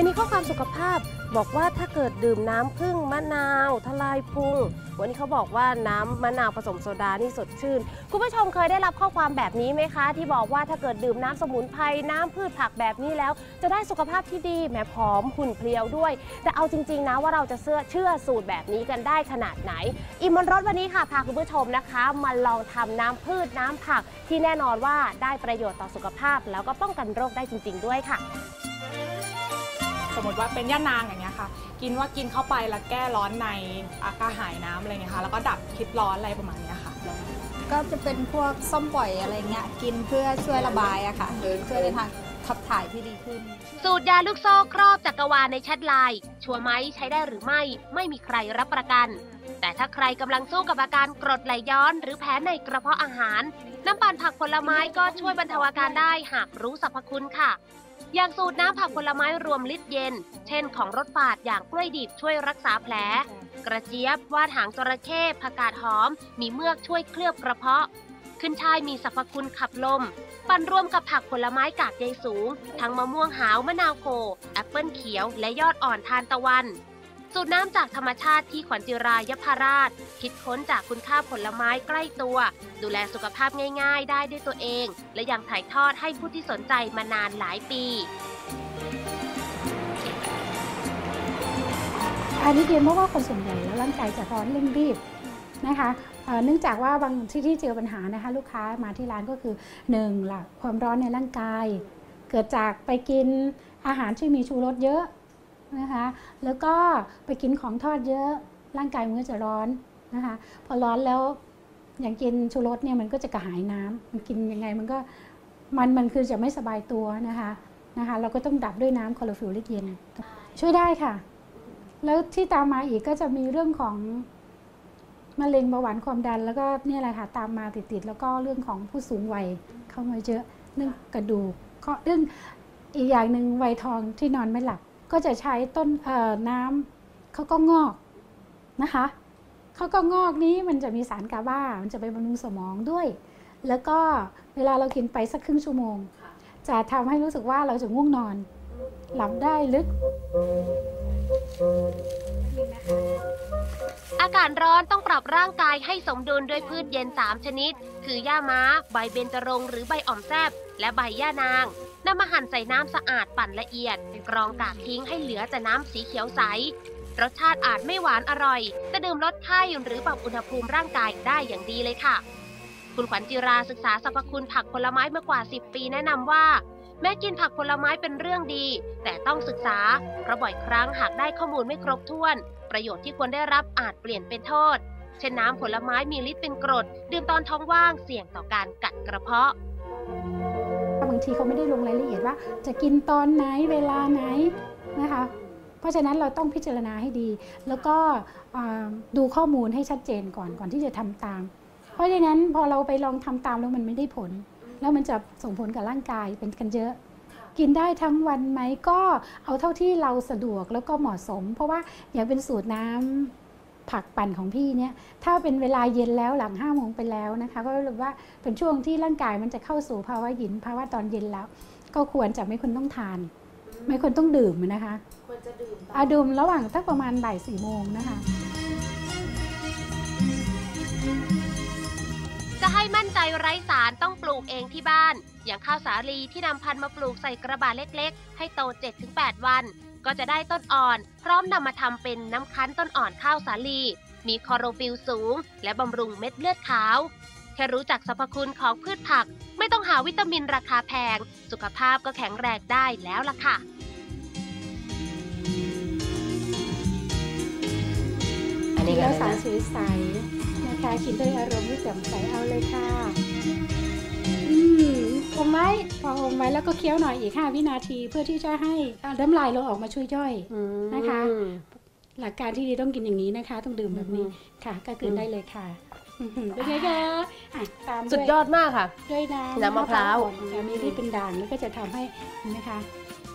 วันนี้ข้อความสุขภาพบอกว่าถ้าเกิดดื่มน้ำผึ้งมะนาวทลายพุง วันนี้เขาบอกว่าน้ำมะนาวผสมโซดานี่สดชื่น คุณผู้ชมเคยได้รับข้อความแบบนี้ไหมคะ ที่บอกว่าถ้าเกิดดื่มน้ำสมุนไพรน้ำพืชผักแบบนี้แล้ว จะได้สุขภาพที่ดีแหมผอมหุ่นเพรียวด้วย แต่เอาจริง ๆ นะว่าเราจะเชื่อเชื่อสูตรแบบนี้กันได้ขนาดไหน อิมมันรสวันนี้ค่ะพาคุณผู้ชมนะคะมาลองทำน้ำพืชน้ำผัก ที่แน่นอนว่าได้ประโยชน์ต่อสุขภาพ แล้วก็ป้องกันโรคได้จริง ๆ ด้วยค่ะ สมมติว่าเป็นย่านางอย่างเงี้ยค่ะ กินว่ากินเข้าไปแล้วแก้ร้อนในอากาหายน้ำอะไรเงี้ยค่ะ แล้วก็ดับพิษร้อนอะไรประมาณเนี้ยค่ะ ก็จะเป็นพวกส้มปล่อยอะไรเงี้ยกินเพื่อช่วยระบายอะค่ะช่วยในทางขับถ่ายที่ดีขึ้น สูตรยาลูกโซ่ครอบจักรวาลในแชทไลน์ ชัวร์ไหมใช้ได้หรือไม่ ไม่มีใครรับประกัน แต่ถ้าใครกำลังสู้กับอาการกรดไหลย้อน หรือแพ้ในกระเพาะอาหาร น้ำปั่นผักผลไม้ก็ช่วยบรรเทาอาการได้หากรู้สรรพคุณค่ะ อย่างสูตรน้ำผักผลไม้รวมฤทธิ์เย็น เช่นของรสฝาดอย่างกล้วยดิบช่วยรักษาแผล กระเจี๊ยบว่านหางจระเข้ผักกาดหอม มีเมือกช่วยเคลือบกระเพาะ ขึ้นฉ่ายมีสรรพคุณขับลม ปั่นร่วมกับผักผลไม้กากใยสูง ทั้งมะม่วงหาวมะนาวโห่แอปเปิลเขียว และยอดอ่อนทานตะวัน สูตรน้ำจากธรรมชาติที่ขวัญจิรายพาราช คิดค้นจากคุณค่าผลไม้ใกล้ตัว ดูแลสุขภาพง่ายๆ ได้ด้วยตัวเอง และยังถ่ายทอดให้ผู้ที่สนใจมานานหลายปีอันนี้เรียนเพราะว่าคนส่วนใหญ่แล้วร่างกายจะร้อนเร่งรีบนะคะ เนื่องจากว่าบางที่ที่เจอปัญหานะคะลูกค้ามาที่ร้านก็คือหนึ่งละความร้อนในร่างกาย เกิดจากไปกินอาหารที่มีชูรสเยอะนะคะแล้วก็ไปกินของทอดเยอะร่างกายมันก็จะร้อนนะคะพอร้อนแล้วอย่างกินชูรสเนี่ยมันก็จะกระหายน้ำมันกินยังไงมันก็มันมันคือจะไม่สบายตัวนะคะนะคะเราก็ต้องดับด้วยน้ำคลอโรฟิลล์ฤทธิ์เย็น ช่วยได้ค่ะ แล้วที่ตามมาอีกก็จะมีเรื่องของ มะเร็งเบาหวานความดัน แล้วก็เนี่ยแหละค่ะตามมาติดๆแล้วก็เรื่องของผู้สูงวัยเข้ามาเยอะเรื่องกระดูกก็เรื่องอีกอย่างหนึ่งวัยทองที่นอนไม่หลับ ก็จะใช้ต้นน้ำเขาก็งอกนะคะเขาก็งอกนี้มันจะมีสารกาบามันจะไปบำรุงสมองด้วย แล้วก็เวลาเรากินไปสักครึ่งชั่วโมง จะทำให้รู้สึกว่าเราจะง่วงนอน หลับได้ลึก อากาศร้อนต้องปรับร่างกายให้สมดุลด้วยพืชเย็น 3 ชนิด คือหญ้าม้า ใบเบญจรงค์หรือใบอ่อมแซบ และใบย่านางนำมาหั่นใส่น้ำสะอาดปั่นละเอียด กรองกากทิ้งให้เหลือแต่น้ำสีเขียวใส รสชาติอาจไม่หวานอร่อย แต่ดื่มลดไข้หรือปรับอุณหภูมิร่างกายได้อย่างดีเลยค่ะ คุณขวัญจิราศึกษาสรรพคุณผักผลไม้มากว่า 10 ปีแนะนำว่าแม้กินผักผลไม้เป็นเรื่องดี แต่ต้องศึกษาเพราะบ่อยครั้งหากได้ข้อมูลไม่ครบถ้วน ประโยชน์ที่ควรได้รับอาจเปลี่ยนเป็นโทษ เช่นน้ำผลไม้มีฤทธิ์เป็นกรด ดื่มตอนท้องว่างเสี่ยงต่อการกัดกระเพาะบางทีเขาไม่ได้ลงรายละเอียดว่า จะกินตอนไหนเวลาไหนนะคะ เพราะฉะนั้นเราต้องพิจารณาให้ดี แล้วก็ดูข้อมูลให้ชัดเจนก่อนก่อนที่จะทำตาม เพราะฉะนั้นพอเราไปลองทำตามแล้วมันไม่ได้ผล แล้วมันจะส่งผลกับร่างกายเป็นกันเยอะ กินได้ทั้งวันไหมก็เอาเท่าที่เราสะดวกแล้วก็เหมาะสม เพราะว่าอย่างเป็นสูตรน้ำผักปั่นของพี่เนี่ยถ้าเป็นเวลาเย็นแล้วหลังห้าโมงไปแล้วนะคะก็รู้ว่าเป็นช่วงที่ร่างกายมันจะเข้าสู่ภาวะหยินภาวะตอนเย็นแล้ว ก็ควรจะไม่ควรต้องทาน ไม่ควรต้องดื่มนะคะควรจะดื่มอาดื่มระหว่างสักประมาณบ่ายสี่โมงนะคะ จะให้มั่นใจไร้สารต้องปลูกเองที่บ้าน อย่างข้าวสาลีที่นำพันธุ์มาปลูกใส่กระบะเล็กๆ ให้โต 7-8 วัน ก็จะได้ต้นอ่อน พร้อมนำมาทำเป็นน้ำคั้นต้นอ่อนข้าวสาลี มีคอโรฟิลสูง และบำรุงเม็ดเลือดขาว แค่รู้จักสรรพคุณของพืชผัก ไม่ต้องหาวิตามินราคาแพง สุขภาพก็แข็งแรงได้แล้วล่ะค่ะนแล้วสารสวยใสนะคะกินด้วยอารมณ์ที่แจ่มใส พออมไว้แล้วก็เคี้ยวหน่อยอีก 5 วินาทีเพื่อที่จะให้น้ำลายเราออกมาช่วยย่อยนะคะ หลักการที่ดีต้องกินอย่างนี้นะคะ ต้องดื่มแบบนี้ค่ะ ก็กินได้เลยค่ะเป็นไงคะอะตามวสุดยอดมากค่ะ ด้วยน้ำน้ำมะพร้าวอ่อนค่ะมีที่เป็นด่างแล้วก็จะทำให้เห็นไหมคะ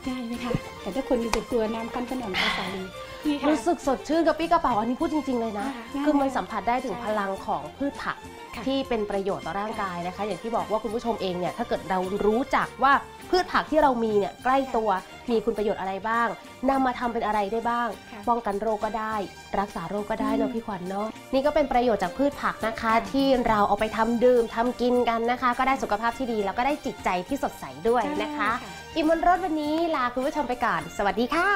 ง่ายไหมคะ แต่ถ้าคนมีแต่กลัวน้ำขั้นขนมภาษาลีนี่ค่ะ รู้สึกสดชื่นกระปี้กระเป๋าอันนี้พูดจริง ๆ เลยนะง่ายคือมันมากสัมผัสได้ถึงพลังของพืชผักค่ะที่เป็นประโยชน์ต่อร่างกายนะคะ อย่างที่บอกว่าคุณผู้ชมเองเนี่ยถ้าเกิดเรารู้จักว่าพืชผักที่เรามีเนี่ยใกล้ตัวมีคุณประโยชน์อะไรบ้างนำมาทำเป็นอะไรได้บ้าง ค่ะป้องกันโรคก็ได้ รักษาโรคก็ได้เนอะอืมพี่ขวัญเนาะนี่ก็เป็นประโยชน์จากพืชผักนะคะค่ะที่เราเอาไปทำดื่มทำกินกันนะคะ ก็ได้สุขภาพที่ดีแล้วก็ได้จิตใจที่สดใสด้วยนะคะ อิมมอนรถวันนี้ลาคุณผู้ชมไปก่อน สวัสดีค่ะ